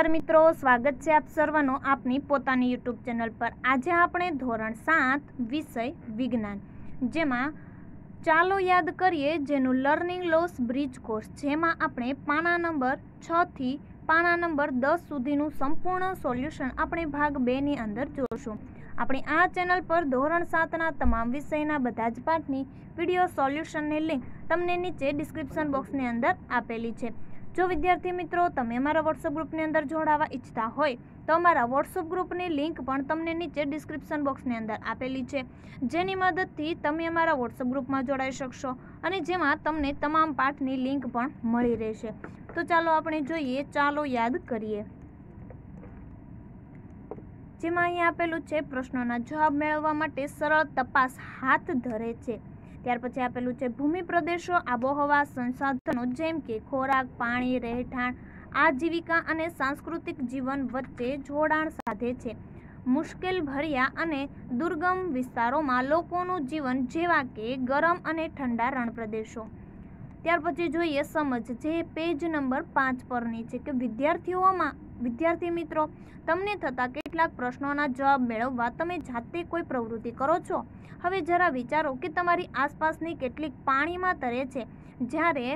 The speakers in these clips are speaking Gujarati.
નમસ્કાર મિત્રો, સ્વાગત છે આપ સર્વનો આપની પોતાની યુટ્યુબ ચેનલ પર. આજે આપણે ધોરણ સાત, વિષય, વિજ્ઞાન, જેમાં ચાલો યાદ કરીએ જેનું લર્નિંગ લોસ બ્રિજ કોર્સ જેમાં આપણે પાના નંબર છથી પાના નંબર દસ સુધીનું સંપૂર્ણ સોલ્યુશન આપણે ભાગ બેની અંદર જોશું. આપણે આ ચેનલ પર ધોરણ સાતના તમામ વિષયના બધા જ પાઠની વીડિયો સોલ્યુશનની લિંક તમને નીચે ડિસ્ક્રિપ્શન બોક્સની અંદર આપેલી છે. જો વિદ્યાર્થી મિત્રો તમે અમારા વોટ્સઅપ ગ્રુપની અંદર જોડાવા ઈચ્છતા હોય, તો અમારા વોટ્સઅપ ગ્રુપની લિંક પણ તમને નીચે ડિસ્ક્રિપ્શન બોક્સની અંદર આપેલી છે. જેની મદદથી તમે અમારા વોટ્સઅપ ગ્રુપમાં જોડાઈ શકશો અને જેમાં તમને તમામ પાઠની લિંક પણ મળી રહેશે. તો ચાલો આપણે જોઈએ, ચાલો યાદ કરીએ. જેમાં અહીંયા આપેલું છે, પ્રશ્નોના જવાબ મેળવવા માટે સરળ તપાસ હાથ ધરે છે. ત્યાર પછી આપેલું છે, ભૂમિ પ્રદેશો, આબોહવા, સંસાધનો જેમ કે ખોરાક, પાણી, રહેઠાણ, આજીવિકા અને સાંસ્કૃતિક જીવન વચ્ચે જોડાણ સાધે છે. મુશ્કેલ ભર્યા અને દુર્ગમ વિસ્તારોમાં લોકોનું જીવન જેવા કે ગરમ અને ઠંડા રણ પ્રદેશો ત્યાર પછી જોઈએ સમજ, જે પેજ નંબર પાંચ પરની છે કે વિદ્યાર્થીઓમાં વિદ્યાર્થી મિત્રો, તમને થતા કેટલાક પ્રશ્નોના જવાબ મેળવવા તમે જાતે કોઈ પ્રવૃત્તિ કરો છો? હવે જરા વિચારો કે તમારી આસપાસની કેટલીક પાણીમાં તરે છે, જ્યારે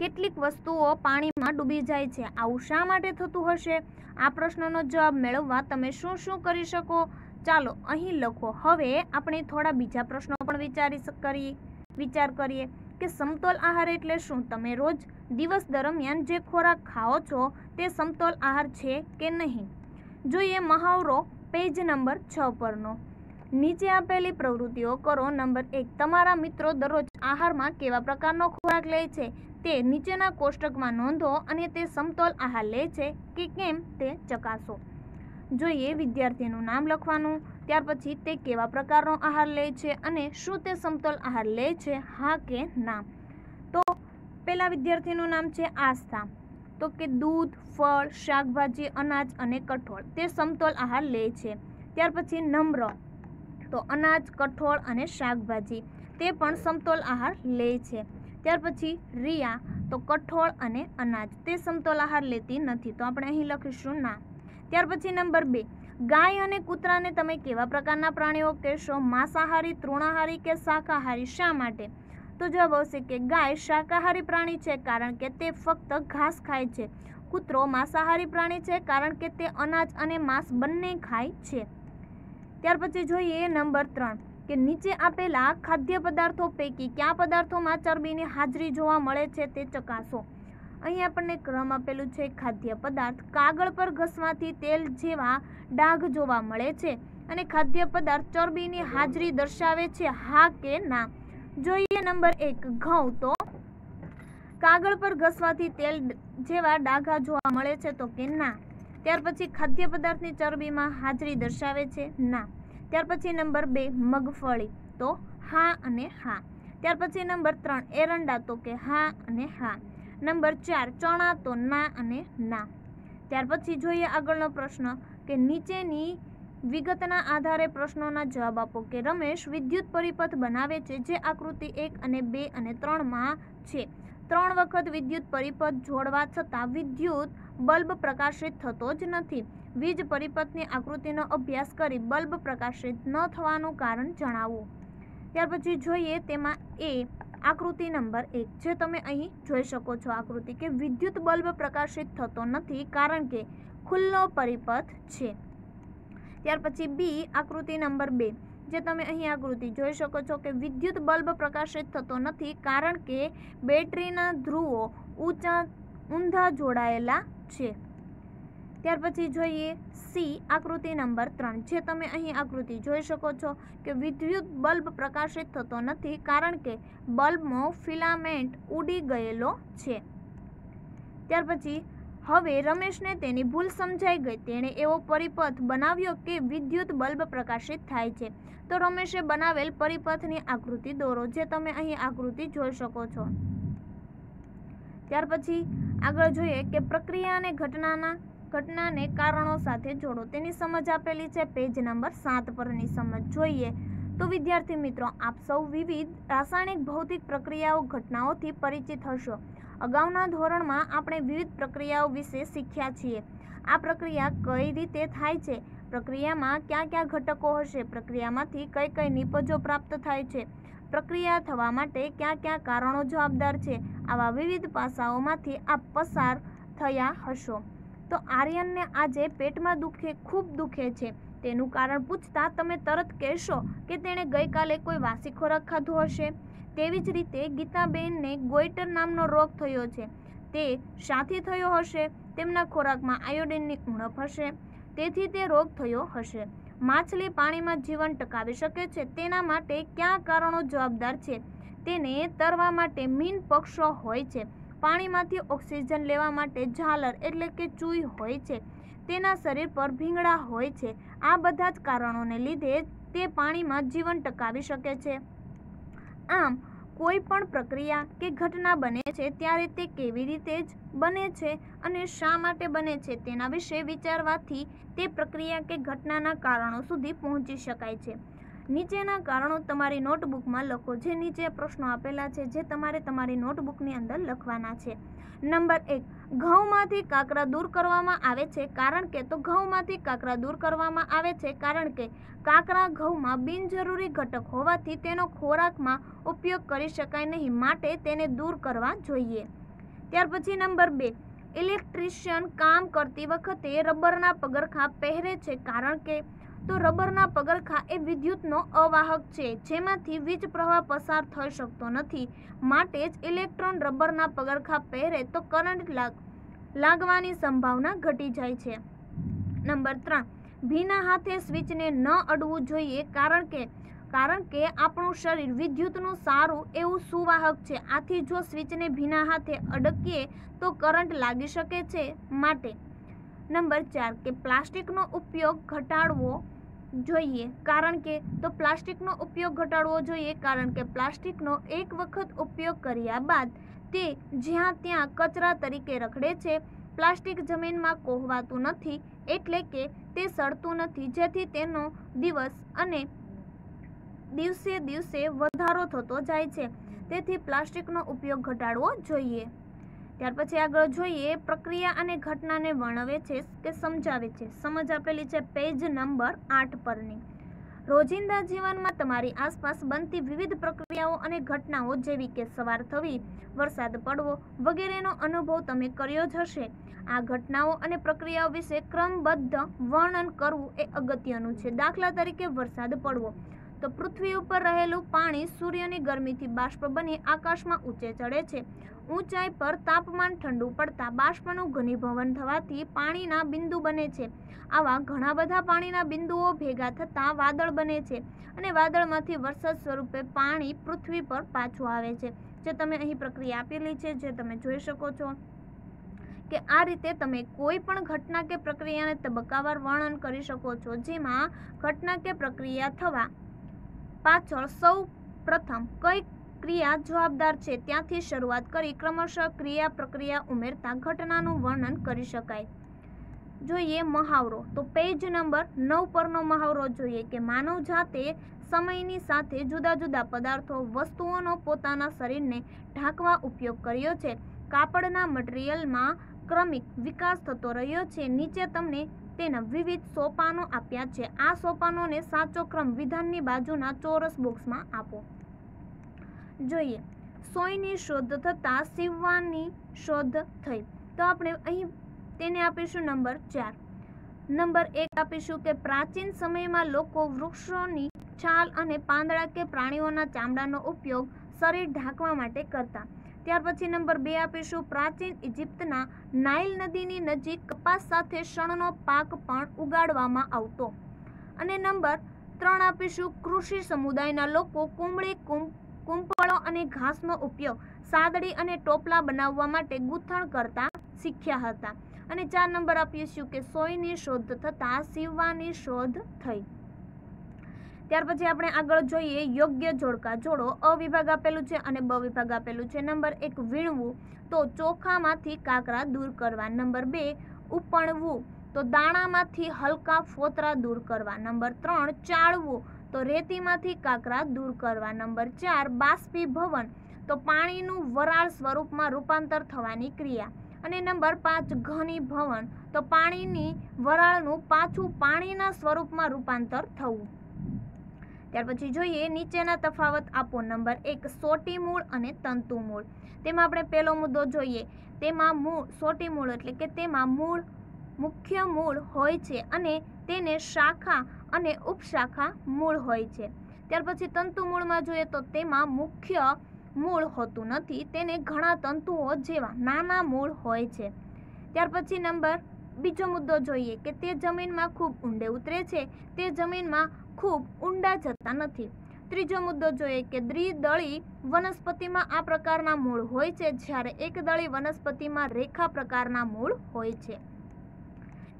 કેટલીક વસ્તુઓ પાણીમાં ડૂબી જાય છે. આવું શા માટે થતું હશે? આ પ્રશ્નનો જવાબ મેળવવા તમે શું શું કરી શકો? ચાલો અહીં લખો. હવે આપણે થોડા બીજા પ્રશ્નો પણ વિચારી કરીએ વિચાર કરીએ. કે સમતોલ આહાર એટલે શું? તમે રોજ દિવસ દરમિયાન જે ખોરાક ખાઓ છો તે સમતોલ આહાર છે કે નહીં? જોઈએ મહાવરો પેજ નંબર છ પરનો. નીચે આપેલી પ્રવૃત્તિઓ કરો. નંબર એક, તમારા મિત્રો દરરોજ આહારમાં કેવા પ્રકારનો ખોરાક લે છે? તે નીચેના કોષ્ટકમાં નોંધો અને તે સમતોલ આહાર લે છે કે કેમ તે ચકાસો. જોઈએ વિદ્યાર્થીનું નામ લખવાનું. ત્યાર પછી તે કેવા પ્રકારનો આહાર લે છે અને શું તે સમતોલ આહાર લે છે, હા કે ના? તો પહેલા વિદ્યાર્થીનું નામ છે આસ્થા. તો કે દૂધ, ફળ, શાકભાજી, અનાજ અને કઠોળ તે સમતોલ આહાર લે છે. ત્યાર પછી નમ્ર. તો અનાજ, કઠોળ અને શાકભાજી તે પણ સમતોલ આહાર લે છે. ત્યાર પછી રિયા. તો કઠોળ અને અનાજ તે સમતોલ આહાર લેતી નથી. તો આપણે અહીં લખીશું ના. ત્યાર પછી નંબર બે. ગાય અને કૂતરાને તમે કેવા પ્રકારના પ્રાણીઓ કહેશો? માંસાહારી, તૃણાહારી કે શાકાહારી? શા માટે? તો જવાબ આવશે કે ગાય શાકાહારી પ્રાણી છે કારણ કે તે ફક્ત ઘાસ ખાય છે. કૂતરો માંસાહારી પ્રાણી છે કારણ કે તે અનાજ અને માંસ બંને ખાય છે. ત્યાર પછી જોઈએ નંબર ત્રણ, કે નીચે આપેલા ખાદ્ય પદાર્થો પૈકી કયા પદાર્થોમાં ચરબીની હાજરી જોવા મળે છે તે ચકાસો. અહીં આપણને ક્રમ આપેલું છે ખાદ્ય પદાર્થ. કાગળ પર ઘસવાથી તેલ જેવા ડાઘ જોવા મળે છે અને ખાદ્ય પદાર્થ ચરબીની હાજરી દર્શાવે છે, હા કે ના? જોઈએ નંબર એક, ઘઉં તો? કાગળ પર ઘસવાથી તેલ જેવા ડાઘા જોવા મળે છે તો કે ના? ત્યાર પછી ખાદ્ય પદાર્થની ચરબીમાં હાજરી દર્શાવે છે, ના. ત્યાર પછી નંબર બે, મગફળી તો હા અને હા. ત્યાર પછી નંબર ત્રણ, એરંડા તો કે હા અને હા. નંબર ચાર, ચણા તો ના અને ના. ત્યાર પછી જોઈએ આગળનો પ્રશ્ન કે નીચેની વિગતના આધારે પ્રશ્નોના જવાબ આપો કે રમેશ વિદ્યુત પરિપથ બનાવે છે જે આકૃતિ એક અને બે અને ત્રણમાં છે. ત્રણ વખત વિદ્યુત પરિપથ જોડવા છતાં વિદ્યુત બલ્બ પ્રકાશિત થતો જ નથી. વીજ પરિપથની આકૃતિનો અભ્યાસ કરી બલ્બ પ્રકાશિત ન થવાનું કારણ જણાવો. ત્યાર પછી જોઈએ તેમાં એ આકૃતિ નંબર એક. જે તમે અહીં જોઈ શકો છો આકૃતિ કે વિદ્યુત બલ્બ પ્રકાશિત થતો નથી કારણ કે ખુલ્લો પરિપથ છે. ત્યાર પછી બી આકૃતિ નંબર બે. જે તમે અહીં આકૃતિ જોઈ શકો છો કે વિદ્યુત બલ્બ પ્રકાશિત થતો નથી કારણ કે બેટરીના ધ્રુવો ઊંચા, ઊંધા જોડાયેલા છે. ત્યાર પછી જોઈએ સી, આકૃતિ નંબર ત્રણ. જે તમે અહીં આકૃતિ જોઈ શકો છો કે વિદ્યુત બલ્બ પ્રકાશિત થતો નથી કારણ કે બલ્બનો ફિલામેન્ટ ઉડી ગયેલો છે. ત્યાર પછી, હવે રમેશને તેની ભૂલ સમજાઈ ગઈ. તેણે એવો પરિપથ બનાવ્યો કે વિદ્યુત બલ્બ પ્રકાશિત થાય છે. તો રમેશે બનાવેલ પરિપથની આકૃતિ દોરો, જે તમે અહીં આકૃતિ જોઈ શકો છો. ત્યાર પછી આગળ જોઈએ કે પ્રક્રિયા અને ઘટનાના ઘટનાને કારણો સાથે જોડો. તેની સમજ આપેલી છે પેજ નંબર સાત પરની સમજ જોઈએ. તો વિદ્યાર્થી મિત્રો, આપ સૌ વિવિધ રાસાયણિક ભૌતિક પ્રક્રિયાઓ ઘટનાઓથી પરિચિત હશો. અગાઉના ધોરણમાં આપણે વિવિધ પ્રક્રિયાઓ વિશે શીખ્યા છીએ. આ પ્રક્રિયા કઈ રીતે થાય છે? પ્રક્રિયામાં ક્યાં ક્યાં ઘટકો હશે? પ્રક્રિયામાંથી કઈ કઈ નિપજો પ્રાપ્ત થાય છે? પ્રક્રિયા થવા માટે ક્યાં ક્યાં કારણો જવાબદાર છે? આવા વિવિધ પાસાઓમાંથી આપ પસાર થયા હશો. તો આર્યનને આજે પેટમાં દુખે, ખૂબ દુખે છે. તેનું કારણ પૂછતા તમે તરત કહેશો કે તેણે ગઈકાલે કોઈ વાસી ખોરાક ખાધો હશે? તેવી જ રીતે ગીતાબેનને ગોઈટર નામનો રોગ થયો છે. તે શાથી થયો હશે? તેમના ખોરાકમાં આયોડિનની ઉણપ હશે? તેથી તે રોગ થયો હશે. માછલી પાણીમાં જીવન ટકાવી શકે છે? તેના માટે કયા કારણો જવાબદાર છે? તેને તરવા માટે મીન પક્ષો હોય છે. પાણીમાંથી ઓક્સિજન લેવા માટે ઝાલર એટલે કે ચૂઈ હોય છે. તેના શરીર પર ભીંગડા હોય છે. આ બધા જ કારણોને લીધે તે પાણીમાં જીવન ટકાવી શકે છે. આમ, કોઈ પણ પ્રક્રિયા કે ઘટના બને છે ત્યારે તે કેવી રીતે જ બને છે અને શા માટે બને છે તેના વિશે વિચારવાથી તે પ્રક્રિયા કે ઘટનાના કારણો સુધી પહોંચી શકાય છે. નીચેના કારણો તમારી નોટબુકમાં લખો, જે નીચે પ્રશ્નો આપેલા છે, જે તમારે તમારી નોટબુકની અંદર લખવાના છે. નંબર એક, ઘઉંમાંથી કાકરા દૂર કરવામાં આવે છે કારણ કે, તો ઘઉંમાંથી કાકરા દૂર કરવામાં આવે છે કારણ કે, કાકરા ઘઉંમાં બિનજરૂરી ઘટક હોવાથી તેનો ખોરાકમાં ઉપયોગ કરી શકાય નહીં, માટે તેને દૂર કરવા જોઈએ. ત્યાર પછી નંબર બે, ઇલેક્ટ્રિશિયન કામ કરતી વખતે રબરના પગરખા પહેરે છે કારણ કે તો રબરના પગરખા એ વિદ્યુતનો અવાહક છે, જેમાંથી વીજ પ્રવાહ પસાર થઈ શકતો નથી. માટે જ ઇલેક્ટ્રોન રબરના પગરખા પહેરે તો કરંટ લાગ, લાગવાની સંભાવના ઘટી જાય છે. નંબર ત્રણ, ભીના હાથે સ્વિચને ન અડવું જોઈએ કારણ કે કારણ કે આપણું શરીર વિદ્યુતનું સારું એવું સુવાહક છે. આથી જો સ્વિચને ભીના હાથે અડકીએ તો કરંટ લાગી શકે છે. માટે નંબર ચાર, કે પ્લાસ્ટિકનો ઉપયોગ ઘટાડવો જોઈએ. કારણ કે, તો પ્લાસ્ટિકનો ઉપયોગ ઘટાડવો જોઈએ કારણ કે પ્લાસ્ટિકનો એક વખત ઉપયોગ કર્યા બાદ તે જ્યાં ત્યાં કચરા તરીકે રખડે છે, પ્લાસ્ટિક જમીનમાં કોહવાતું નથી, એટલે કે તે સડતું નથી. જેથી તેનો દિવસ અને દિવસે દિવસે વધારો થતો જાય છે. તેથી પ્લાસ્ટિકનો ઉપયોગ ઘટાડવો જોઈએ. ત્યાર પછી આગળ જોઈએ, પ્રક્રિયા અને ઘટનાને વર્ણવે છે કે સમજાવે છે. સમજ આપેલી છે પેજ નંબર આઠ પરની. રોજિંદા જીવનમાં તમારી આસપાસ બનતી વિવિધ પ્રક્રિયાઓ અને ઘટનાઓ જેવી કે સવાર થવી, વરસાદ પડવો વગેરેનો અનુભવ તમે કર્યો જ હશે. આ ઘટનાઓ અને પ્રક્રિયાઓ વિશે ક્રમબદ્ધ વર્ણન કરવું એ અગત્યનું છે. દાખલા તરીકે વરસાદ પડવો. તો પૃથ્વી ઉપર રહેલું પાણી સૂર્યની ગરમીથી બાષ્પ બની આકાશમાં ઊંચે ચડે છે. ઊંચાઈ પર તાપમાન ઠંડુ પડતા બાષ્પનું ઘનીભવન થવાથી પાણીના બિંદુ બને છે. આવા ઘણા બધા પાણીના બિંદુઓ ભેગા થતાં વાદળ બને છે અને વાદળમાંથી વરસાદ સ્વરૂપે પાણી પૃથ્વી પર પાછું આવે છે. જે તમે અહીં પ્રક્રિયા આપેલી છે, જે તમે જોઈ શકો છો કે આ રીતે તમે કોઈ પણ ઘટના કે પ્રક્રિયાને તબક્કાવાર વર્ણન કરી શકો છો, જેમાં ઘટના કે પ્રક્રિયા થવા પાછળ સૌ પ્રથમ કઈ ક્રિયા જવાબદાર છે? ત્યાંથી શરૂઆત કરી ક્રમશઃ ક્રિયા પ્રક્રિયા ઉમેરતા ઘટનાનું વર્ણન કરી શકાય. જોઈએ મહાવરો. તો પેજ નંબર નવ પરનો મહાવરો જોઈએ કે માનવ જાતે સમયની સાથે જુદા જુદા પદાર્થો, વસ્તુઓનો પોતાના શરીરને ઢાંકવા ઉપયોગ કર્યો છે. કાપડના મટીરિયલમાં ક્રમિક વિકાસ થતો રહ્યો છે. નીચે તમને તેના વિવિધ સોપાનો આપ્યા છે. આ સોપાનોને સાચો ક્રમ વિધાનની બાજુના ચોરસ બોક્સમાં આપો. જોઈએ. સોયની શોધ થતાં સીવવાની શોધ થઈ. તો આપણે અહીં તેને આપીશું નંબર ચાર. નંબર એક આપીશું કે પ્રાચીન સમયમાં લોકો વૃક્ષોની છાલ અને પાંદડા કે પ્રાણીઓના ચામડાનો ઉપયોગ શરીર ઢાંકવા માટે કરતા. ત્યાર પછી નંબર બે આપીશું. પ્રાચીન ઇજિપ્તના નાઇલ નદીની નજીક કપાસ સાથે શણનો પાક પણ ઉગાડવામાં આવતો. અને નંબર ત્રણ આપીશું. કૃષિ સમુદાયના લોકો કુંબળી કુંપળો અને ઘાસનો ઉપયોગ સાદડી અને ટોપલા બનાવવા માટે ગૂંથણ કરતા શીખ્યા હતા. અને ચાર નંબર આપીશું કે સોયની શોધ થતાં સીવવાની શોધ થઈ. ત્યાર પછી આપણે આગળ જોઈએ યોગ્ય જોડકા. જોડો અ વિભાગ આપેલું છે અને બ વિભાગ આપેલું છે. નંબર એક, વીણવું. તો ચોખામાંથી કાકરા દૂર કરવા. નંબર બે, ઉપણવું. તો દાણામાંથી હલકા ફોતરા દૂર કરવા. નંબર ત્રણ, ચાળવું. તો રેતીમાંથી કાકરા દૂર કરવા. નંબર ચાર, બાષ્પીભવન. તો પાણીનું વરાળ સ્વરૂપમાં રૂપાંતર થવાની ક્રિયા. અને નંબર પાંચ, ઘનીભવન. તો પાણીની વરાળનું પાછું પાણીના સ્વરૂપમાં રૂપાંતર થવું. ત્યાર પછી જોઈએ, નીચેના તફાવત આપો. નંબર એક, સોટી મૂળ અને તંતુ મૂળ. તેમાં આપણે પહેલો મુદ્દો જોઈએ. તેમાં મૂળ સોટી મૂળ એટલે કે તેમાં મૂળ, મુખ્ય મૂળ હોય છે અને તેને શાખા અને ઉપશાખા મૂળ હોય છે. ત્યાર પછી તંતુ મૂળમાં જોઈએ તો તેમાં મુખ્ય મૂળ હોતું નથી. તેને ઘણા તંતુઓ જેવા નાના મૂળ હોય છે. ત્યાર પછી નંબર બીજો મુદ્દો જોઈએ કે તે જમીનમાં ખૂબ ઊંડે ઉતરે છે, તે જમીનમાં ખૂબ ઊંડા જતા નથી. ત્રીજો મુદ્દો જોઈએ કે દ્વિદળી વનસ્પતિમાં આ પ્રકારના મૂળ હોય છે, જ્યારે એકદળી વનસ્પતિમાં રેખા પ્રકારના મૂળ હોય છે.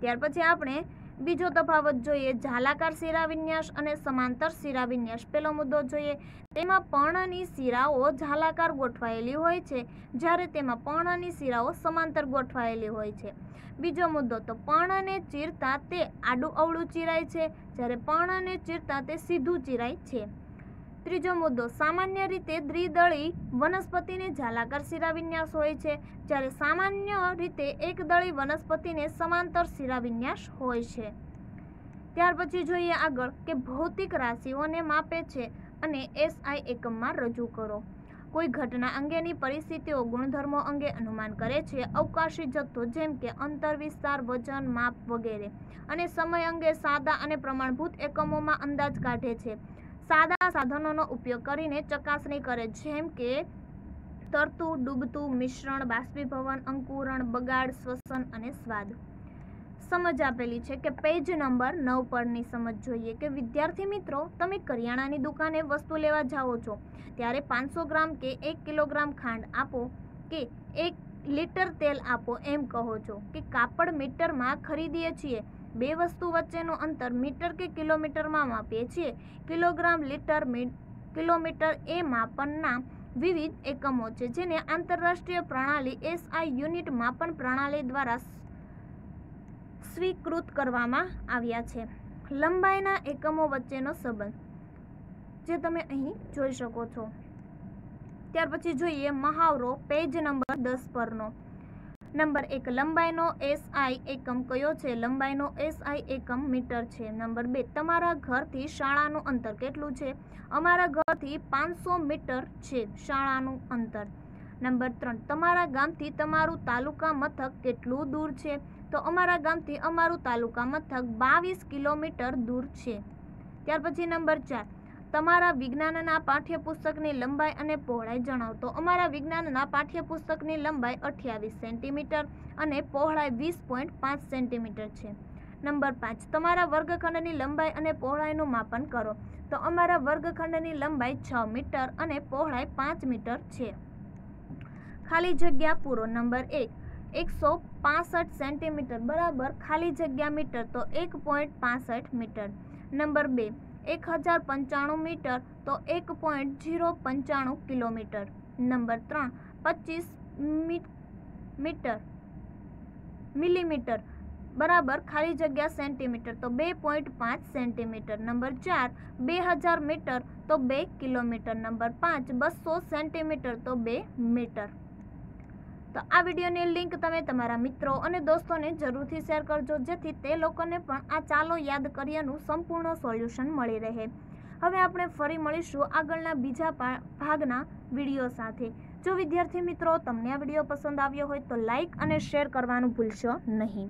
ત્યાર પછી આપણે બીજો તફાવત જોઈએ, ઝાલાકાર શિરાવિન્યાસ અને સમાંતર શિરાવિન્યાસ પેલો મુદ્દો જોઈએ, તેમાં પર્ણની શિરાઓ ઝાલાકાર ગોઠવાયેલી હોય છે, જ્યારે તેમાં પર્ણની શિરાઓ સમાંતર ગોઠવાયેલી હોય છે. બીજો મુદ્દો, તો પર્ણને ચીરતા તે આડું અવળું ચીરાય છે, જ્યારે પર્ણને ચીરતા તે સીધું ચીરાય છે. ત્રીજો મુદ્દો, સામાન્ય રીતે દ્વિદળી વનસ્પતિને ઝાલાકાર શિરાવિન્યાસ હોય છે. જ્યારે સામાન્ય રીતે એકદળી વનસ્પતિને સમાંતર શિરાવિન્યાસ હોય છે. ત્યાર પછી જોઈએ આગળ કે ભૌતિક રાશિઓને માપે છે અને એસઆઈ એકમમાં રજૂ કરો. કોઈ ઘટના અંગેની પરિસ્થિતિઓ ગુણધર્મો અંગે અનુમાન કરે છે, અવકાશી જથ્થો જેમ કે અંતર, વિસ્તાર, વજન, માપ વગેરે અને સમય અંગે સાદા અને પ્રમાણભૂત એકમોમાં અંદાજ કાઢે છે. સાદા સાધનોનો ઉપયોગ કરીને ચકાસણી કરે, જેમ કે તરતું, ડૂબતું, મિશ્રણ, બાષ્પીભવન, અંકુરણ, બગાડ, શ્વસન અને સ્વાદ. સમજ આપેલી છે કે પેજ નંબર નવ પરની સમજ જોઈએ કે, વિદ્યાર્થી મિત્રો, તમે કરિયાણાની દુકાને વસ્તુ લેવા જાઓ છો, ત્યારે પાંચસો ગ્રામ કે એક કિલોગ્રામ ખાંડ આપો કે એક લીટર તેલ આપો એમ કહો છો કે કાપડ મીટરમાં ખરીદીએ છીએ. બે વસ્તુ વચ્ચેનું અંતર મીટર કે કિલોમીટરમાં માપીએ છીએ. કિલોગ્રામ લીટર કિલોમીટર એ માપનના વિવિધ એકમો છે, જેને આંતરરાષ્ટ્રીય પ્રણાલી એસઆઈ યુનિટ માપન પ્રણાલી દ્વારા સ્વીકૃત કરવામાં આવ્યા છે. લંબાઈના એકમો વચ્ચેનો સંબંધ, જે તમે અહીં જોઈ શકો છો. ત્યાર પછી જોઈએ મહાવરો, પેજ નંબર દસ પરનો. નંબર એક, લંબાઈનો એસઆઈ એકમ કયો છે? લંબાઈનો એસઆઈ એકમ મીટર છે. નંબર બે, તમારા ઘરથી શાળાનું અંતર કેટલું છે? અમારા ઘરથી પાંચસો મીટર છે શાળાનું અંતર. નંબર ત્રણ, તમારા ગામથી તમારું તાલુકા મથક કેટલું દૂર છે? તો અમારા ગામથી અમારું તાલુકા મથક બાવીસ કિલોમીટર દૂર છે. ત્યાર પછી નંબર ચાર તમારા વિજ્ઞાનના પાઠ્યપુસ્તકની લંબાઈ અને પહોળાઈ જણાવો તો અમારા વિજ્ઞાનના પાઠ્યપુસ્તકની લંબાઈ અઠ્યાવીસ સેન્ટીમીટર અને પહોળાઈ વીસ પોઈન્ટ પાંચ સેન્ટીમીટર છે. નંબર પાંચ, તમારા વર્ગખંડની લંબાઈ અને પહોળાઈનું માપન કરો. તો અમારા વર્ગખંડની લંબાઈ છ મીટર અને પહોળાઈ પાંચ મીટર છે. ખાલી જગ્યા પૂરો. નંબર એક, એકસો પાસઠ સેન્ટીમીટર બરાબર ખાલી જગ્યા મીટર તો એક પોઈન્ટ પાસઠ મીટર. નંબર બે એક હજાર પંચાણું મીટર તો એક પોઈન્ટ ઝીરો પંચાણું કિલોમીટર નંબર ત્રણ પચીસ મીટર મિલીમીટર બરાબર ખાલી જગ્યા સેન્ટીમીટર તો બે પોઈન્ટ પાંચ સેન્ટીમીટર નંબર ચાર બે હજાર મીટર તો બે કિલોમીટર નંબર પાંચ બસો સેન્ટીમીટર તો બે મીટર તો આ વિડીયોની લિંક તમે તમારા મિત્રો અને દોસ્તોને જરૂરથી શેર કરજો, જેથી તે લોકોને પણ આ ચાલો યાદ કર્યાનું સંપૂર્ણ સોલ્યુશન મળી રહે. હવે આપણે ફરી મળીશું આગળના બીજા ભાગના વીડિયો સાથે. જો વિદ્યાર્થી મિત્રો તમને આ વીડિયો પસંદ આવ્યો હોય તો લાઈક અને શેર કરવાનું ભૂલશો નહીં.